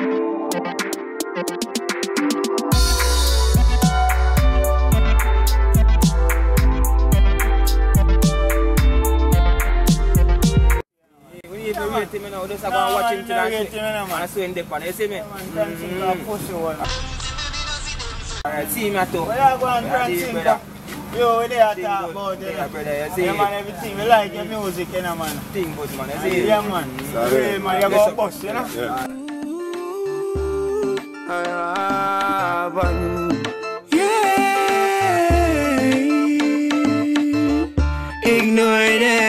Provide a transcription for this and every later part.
We need to rate him, you know. Just go and watch him tonight. no rate him, you know, man. And so in the pan, you see me? Dancing to mm. a pussy one. Alright, see me at all. Well, I go and Yeah, dancing see, to- brother. Yo, we there talk about it. Yeah, brother, you see Yeah, man, everything. We like your music, you know, man. Thing good, man. You see Yeah, man. Sorry. Yeah, man, you go bust, you know. Ignore them.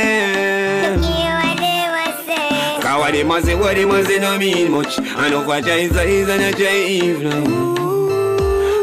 Must say, what they must say, no mean much. I know for try size and I evil.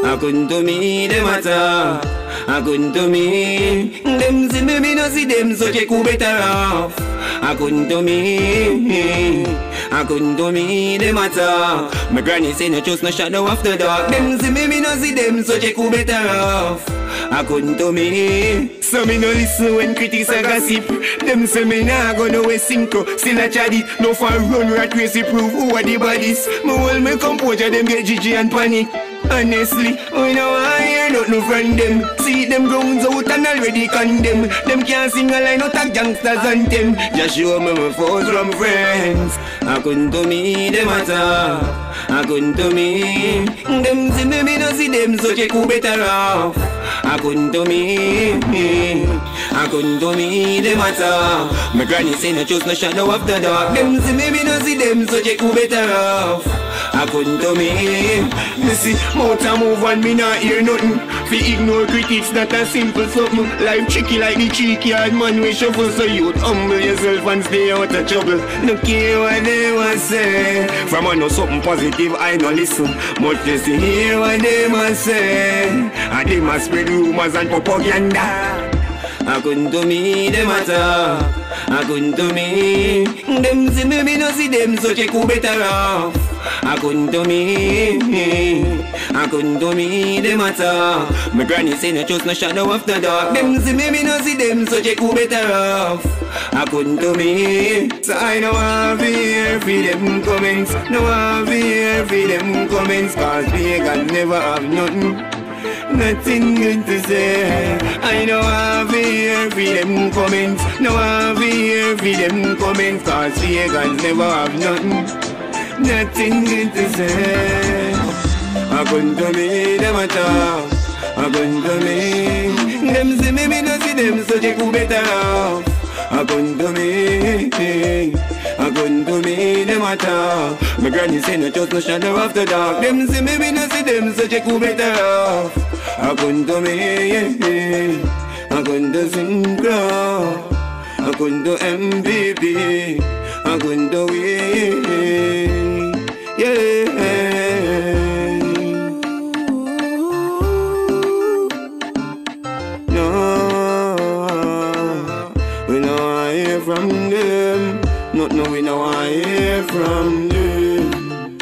I couldn't to me, them matter. I couldn't to me. Them see me, me no see them, so check who better off. I couldn't to me. I couldn't to me, them matter. My granny say no trust no shadow after dark. Them see me, me no see them, so check who better off. I couldn't to me. So me no listen when critics a gossip. Them say me nah go nowhere synco. Still a chat it. No for run race to prove who are the bodies. Me hold me composure, them get GG and panic. Honestly, we know I hear nothing from them. See them grounds out and already condemned. Them can't sing a line out of gangsters and them. Just show me my foes from friends. I couldn't to me, them matter. I couldn't to me. Them see me, me no see them, so check who better off. I couldn't to me. I couldn't to me, them matter. My granny say no trust no shadow of the dark. Them see me, me no see them, so check who better off. I couldn't to me. You see, mouth move and me not hear nothing. Fi ignore critics, that a simple something. Life tricky like the cheeky hard man we shuffle. So you humble yourself and stay out of trouble. No care what they want say. From I know something positive, I no listen. But just hear what they must say. And they must spread rumors and propaganda. I couldn't do me, them matter. I couldn't do me. Them see me, me no see them, so check who better off. I couldn't do me. I couldn't do me, them matter. My granny say no trust no shadow the dark. Them see me, me no see them, so check who better off. I couldn't do me. So I know I'll be for them comments. No I'll be for them comments. Cause vegan never have nothing. Nothing good to say. I know I'll for them comments. No, I'll for them comments. Cause vegans never have nothing. Nothing good to say. I couldn't to me, them at all. I couldn't to me. Them see me, me no see them, so check who better off. I couldn't to me. I couldn't to me, them at all. My granny say no trust no shadow after dark. Them see me, me no see them, so check who better off. Couldn't to synchro. I couldn't do I couldn't do. Yeah. No, we know hear from them. Not no, we know hear from them.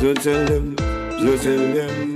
So tell them, so tell them.